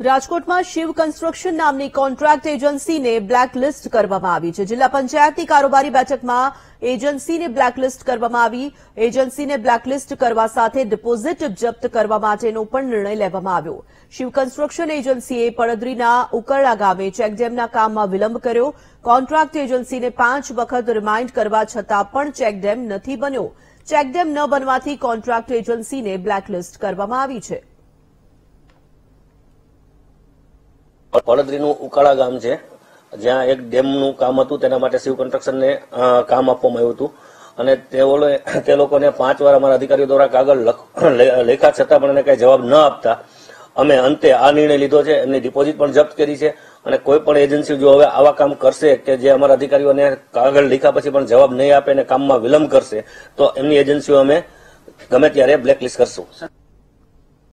રાજકોટમાં શિવ કન્સ્ટ્રક્શન નામની કોન્ટ્રાક્ટ એજન્સીને બ્લેકલિસ્ટ કરવામાં આવી છે. જિલ્લા પંચાયતની કારોબારી બેઠકમાં એજન્સીને બ્લેકલિસ્ટ કરવામાં આવી. એજન્સીને બ્લેકલિસ્ટ કરવા સાથે ડિપોઝિટ જપ્ત કરવા માટેનો પણ નિર્ણય લેવામાં આવ્યો. શિવ કન્સ્ટ્રક્શન એજન્સીએ પડદરીના ઉકરડા ગામે ચેકડેમના કામમાં વિલંબ કર્યો. કોન્ટ્રાક્ટ એજન્સીને પાંચ વખત રિમાઇન્ડ કરવા છતાં પણ ચેકડેમ નથી બન્યો. ચેકડેમ ન બનવાથી કોન્ટ્રાક્ટ એજન્સીને બ્લેકલિસ્ટ કરવામાં આવી છે. પડદરીનું ઉકાળા ગામ છે. જ્યાં એક ડેમનું કામ હતું, તેના માટે શિવ કન્સ્ટ્રક્શનને કામ આપવામાં આવ્યું હતું. અને તેઓને તે લોકોને પાંચ વાર અમારા અધિકારીઓ દ્વારા કાગળ લેખા છતાં પણ એને કઈ જવાબ ન આપતા. અમે અંતે આ નિર્ણય લીધો છે, એમની ડિપોઝિટ પણ જપ્ત કરી છે. અને કોઈ પણ એજન્સી જો હવે આવા કામ કરશે કે જે અમારા અધિકારીઓને કાગળ લીખા પછી પણ જવાબ નહીં આપે અને કામમાં વિલંબ કરશે, તો એમની એજન્સીઓ અમે ગમે ત્યારે બ્લેકલિસ્ટ કરશું.